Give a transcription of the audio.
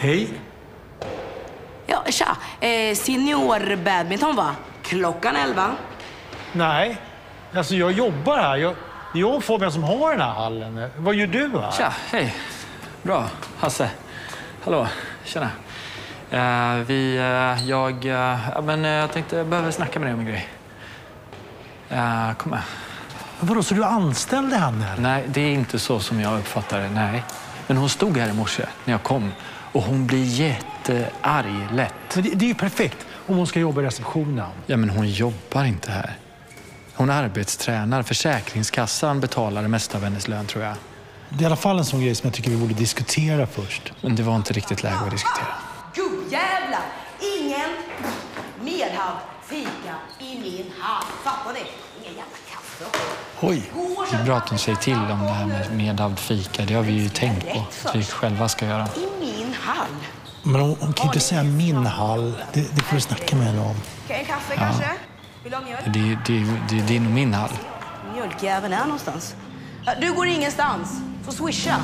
Hej. Ja, tja. Eh, senior badminton va? Klockan elva. Nej, alltså jag jobbar här. Jag, det är jag och Fabian som har den här hallen. Vad gör du här? Tja, hej. Bra. Hasse. Hallå. Tjena. Eh, vi, eh, jag, ja, men, jag tänkte jag behöver snacka med dig om en grej. Kom med. Vadå, så du anställde henne? eller? Nej, det är inte så som jag uppfattar det. Nej. Men hon stod här i morse när jag kom och hon blir jättearg lätt. Men det, det är ju perfekt om hon ska jobba i receptionen. Ja, men hon jobbar inte här. Hon arbetstränar. Försäkringskassan betalar det mesta av hennes lön, tror jag. Det är i alla fall en sån grej som jag tycker vi borde diskutera först. Men det var inte riktigt läge att diskutera. Gubbjävlar! Ingen medhavd fika i min hall. Fattar ni? Ingen jävla kaffe. Oj. Det är bra att hon säger till om det här med medhavd fika. Det har vi ju tänkt på att vi själva ska göra. I min hall. Men hon, hon kan ju inte säga min hall. Det, det får du snacka med henne om. Okej, kaffe kanske? Vill du ha mjölk? Det, det, det är din och min hall. Mjölkjäveln är någonstans. Du går ingenstans. Får swisha.